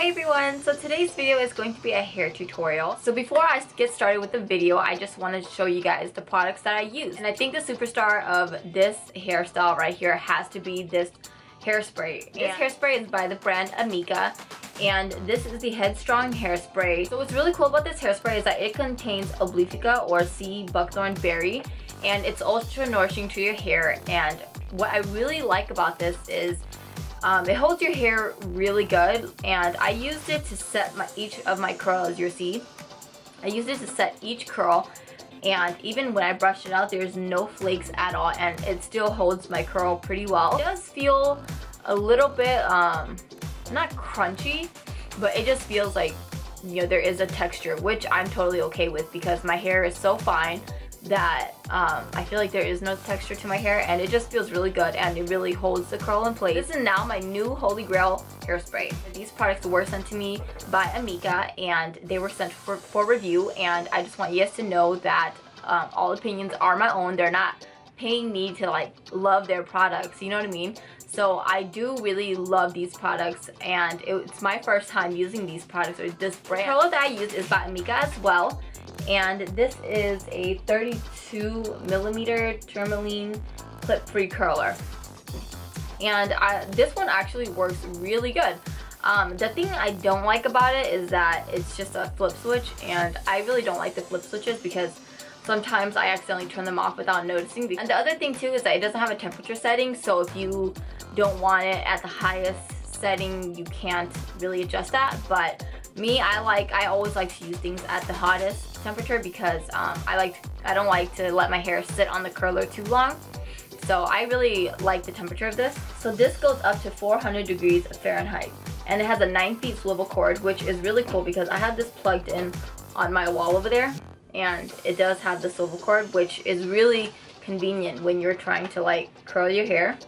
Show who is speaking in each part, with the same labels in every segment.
Speaker 1: Hi everyone! So today's video is going to be a hair tutorial. So before I get started with the video, I just want to show you guys the products that I use. And I think the superstar of this hairstyle right here has to be this hairspray. This hairspray is by the brand Amika and this is the Headstrong hairspray. So what's really cool about this hairspray is that it contains Obliphica or sea buckthorn berry and it's ultra nourishing to your hair and what I really like about this is um, it holds your hair really good and I used it to set my, each of my curls, you see. I used it to set each curl and even when I brush it out there's no flakes at all and it still holds my curl pretty well. It does feel a little bit, um, not crunchy, but it just feels like, you know, there is a texture, which I'm totally okay with because my hair is so fine that um, I feel like there is no texture to my hair and it just feels really good and it really holds the curl in place. This is now my new Holy Grail hairspray. These products were sent to me by Amika and they were sent for, for review and I just want you guys to know that um, all opinions are my own. They're not paying me to like love their products, you know what I mean? So I do really love these products and it's my first time using these products or this brand. The curler that I use is by Amika as well and this is a 32 millimeter tourmaline clip-free curler and I, this one actually works really good um, the thing I don't like about it is that it's just a flip switch and I really don't like the flip switches because sometimes I accidentally turn them off without noticing. And the other thing too is that it doesn't have a temperature setting so if you don't want it at the highest setting you can't really adjust that but me I like I always like to use things at the hottest temperature because um, I like I don't like to let my hair sit on the curler too long. So I really like the temperature of this. So this goes up to 400 degrees Fahrenheit and it has a 9 feet swivel cord which is really cool because I have this plugged in on my wall over there and it does have the swivel cord which is really convenient when you're trying to like curl your hair.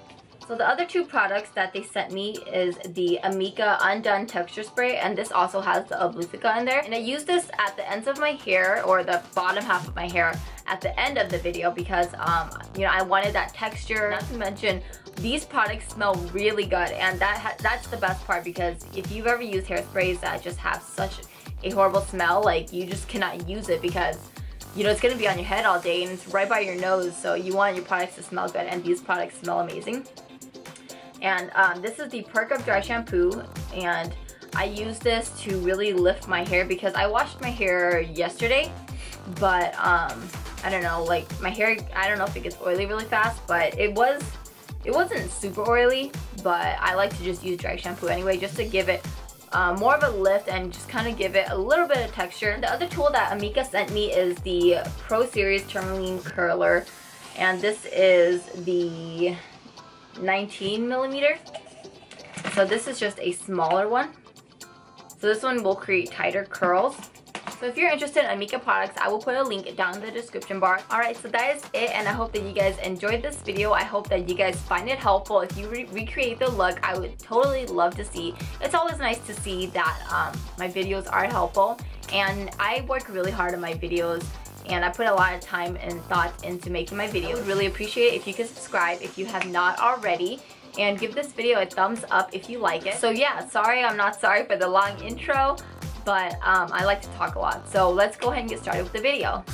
Speaker 1: So the other two products that they sent me is the Amika Undone Texture Spray and this also has the Obliphica in there. And I use this at the ends of my hair or the bottom half of my hair at the end of the video because um, you know I wanted that texture. Not to mention these products smell really good and that that's the best part because if you've ever used hairsprays that just have such a horrible smell like you just cannot use it because you know, it's gonna be on your head all day and it's right by your nose, so you want your products to smell good, and these products smell amazing. And um, this is the Perk Up Dry Shampoo and I use this to really lift my hair because I washed my hair yesterday but um, I don't know like my hair I don't know if it gets oily really fast but it was it wasn't super oily but I like to just use dry shampoo anyway just to give it uh, more of a lift and just kind of give it a little bit of texture. The other tool that Amika sent me is the Pro Series Tourmaline Curler and this is the 19 millimeter. So this is just a smaller one. So this one will create tighter curls. So if you're interested in Amika products, I will put a link down in the description bar. Alright, so that is it and I hope that you guys enjoyed this video. I hope that you guys find it helpful. If you re recreate the look, I would totally love to see. It's always nice to see that um, my videos are helpful and I work really hard on my videos and I put a lot of time and thought into making my videos. I would really appreciate it if you could subscribe if you have not already and give this video a thumbs up if you like it. So yeah, sorry I'm not sorry for the long intro, but um, I like to talk a lot. So let's go ahead and get started with the video.